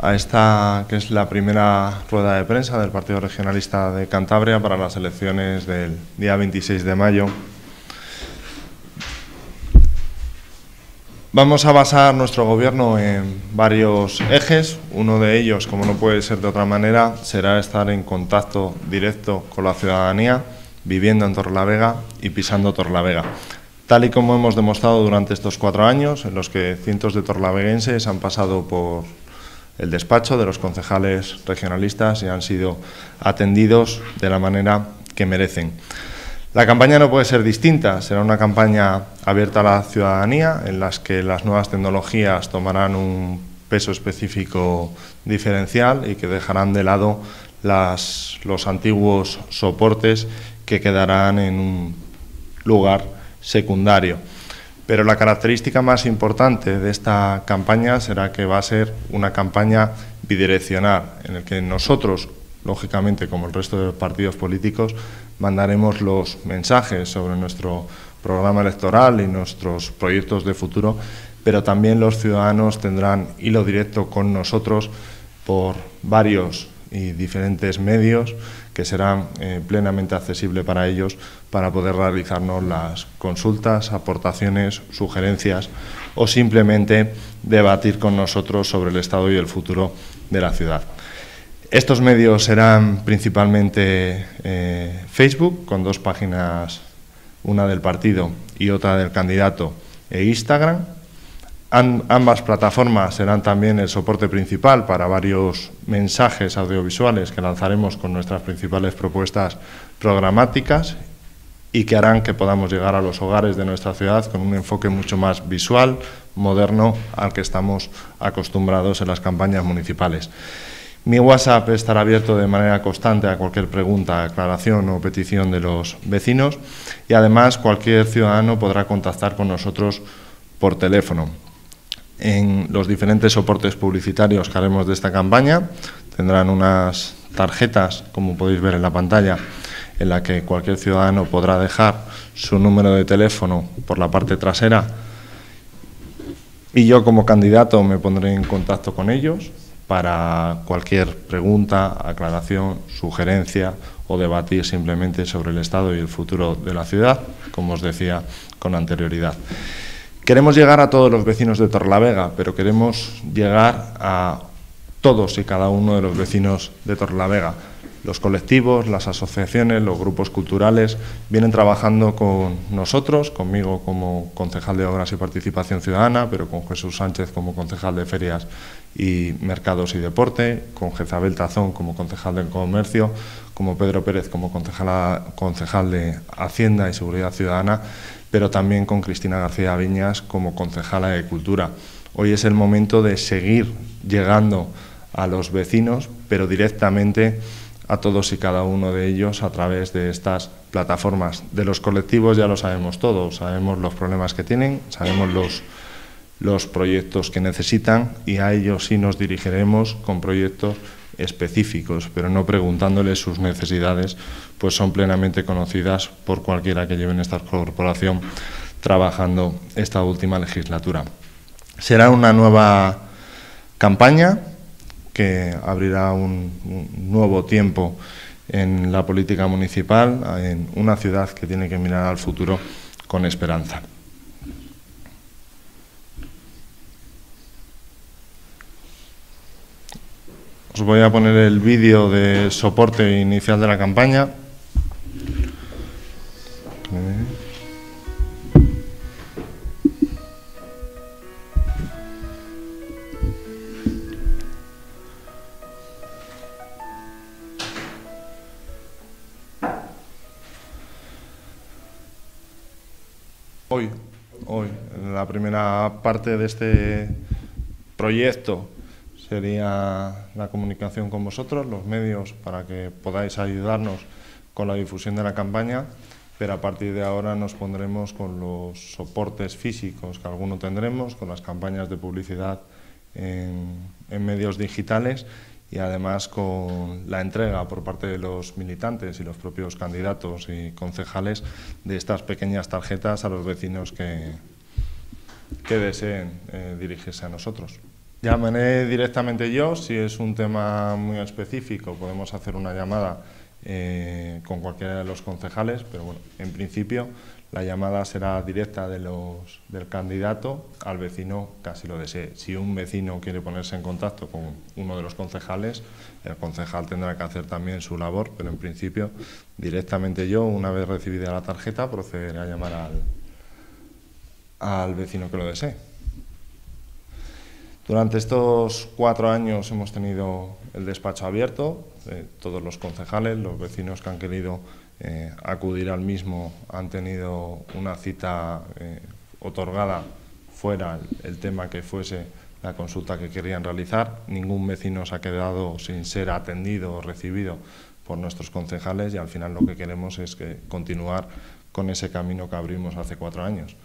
a esta que es la primera rueda de prensa del Partido Regionalista de Cantabria para las elecciones del día 26 de mayo. Vamos a basar nuestro gobierno en varios ejes. Uno de ellos, como no puede ser de otra manera, será estar en contacto directo con la ciudadanía, viviendo en Torlavega y pisando Torlavega. Tal y como hemos demostrado durante estos cuatro años, en los que cientos de torlaveguenses han pasado por el despacho de los concejales regionalistas y han sido atendidos de la manera que merecen. La campaña no puede ser distinta, será una campaña abierta a la ciudadanía en la que las nuevas tecnologías tomarán un peso específico diferencial y que dejarán de lado los antiguos soportes que quedarán en un lugar secundario. Pero la característica más importante de esta campaña será que va a ser una campaña bidireccional, en la que nosotros, lógicamente, como el resto de partidos políticos, mandaremos los mensajes sobre nuestro programa electoral y nuestros proyectos de futuro, pero también los ciudadanos tendrán hilo directo con nosotros por varios y diferentes medios que serán eh, plenamente accesibles para ellos para poder realizarnos las consultas, aportaciones, sugerencias o simplemente debatir con nosotros sobre el estado y el futuro de la ciudad. Estos medios serán principalmente eh, Facebook, con dos páginas, una del partido y otra del candidato, e Instagram. Ambas plataformas serán también el soporte principal para varios mensajes audiovisuales que lanzaremos con nuestras principales propuestas programáticas y que harán que podamos llegar a los hogares de nuestra ciudad con un enfoque mucho más visual, moderno, al que estamos acostumbrados en las campañas municipales. Mi WhatsApp estará abierto de manera constante a cualquier pregunta, aclaración o petición de los vecinos y además cualquier ciudadano podrá contactar con nosotros por teléfono. En los diferentes soportes publicitarios que haremos de esta campaña tendrán unas tarjetas, como podéis ver en la pantalla, en la que cualquier ciudadano podrá dejar su número de teléfono por la parte trasera y yo como candidato me pondré en contacto con ellos para cualquier pregunta, aclaración, sugerencia o debatir simplemente sobre el estado y el futuro de la ciudad, como os decía con anterioridad. Queremos llegar a todos los vecinos de Torlavega, pero queremos llegar a todos y cada uno de los vecinos de Torlavega. Los colectivos, las asociaciones, los grupos culturales vienen trabajando con nosotros, conmigo como concejal de Obras y Participación Ciudadana, pero con Jesús Sánchez como concejal de Ferias y Mercados y Deporte, con Jezabel Tazón como concejal de Comercio, como Pedro Pérez como concejal, concejal de Hacienda y Seguridad Ciudadana, pero también con Cristina García Viñas como concejala de Cultura. Hoy es el momento de seguir llegando a los vecinos, pero directamente a todos y cada uno de ellos a través de estas plataformas. De los colectivos ya lo sabemos todos, sabemos los problemas que tienen, sabemos los, los proyectos que necesitan y a ellos sí nos dirigiremos con proyectos específicos, pero no preguntándoles sus necesidades, pues son plenamente conocidas por cualquiera que lleve en esta corporación trabajando esta última legislatura. Será una nueva campaña que abrirá un, nuevo tiempo en la política municipal, en una ciudad que tiene que mirar al futuro con esperanza. Os voy a poner el vídeo de soporte inicial de la campaña. Hoy, hoy, en la primera parte de este proyecto sería la comunicación con vosotros, los medios para que podáis ayudarnos con la difusión de la campaña, pero a partir de ahora nos pondremos con los soportes físicos que alguno tendremos, con las campañas de publicidad en, medios digitales y además con la entrega por parte de los militantes y los propios candidatos y concejales de estas pequeñas tarjetas a los vecinos que, que deseen eh, dirigirse a nosotros. Llamaré directamente yo, si es un tema muy específico podemos hacer una llamada eh, con cualquiera de los concejales, pero bueno, en principio la llamada será directa de los, del candidato al vecino que así lo desee. Si un vecino quiere ponerse en contacto con uno de los concejales, el concejal tendrá que hacer también su labor, pero en principio directamente yo, una vez recibida la tarjeta, procederé a llamar al, al vecino que lo desee. Durante estos cuatro años hemos tenido el despacho abierto, eh, todos los concejales, los vecinos que han querido eh, acudir al mismo han tenido una cita eh, otorgada fuera el, tema que fuese la consulta que querían realizar. Ningún vecino se ha quedado sin ser atendido o recibido por nuestros concejales y al final lo que queremos es que continuar con ese camino que abrimos hace cuatro años.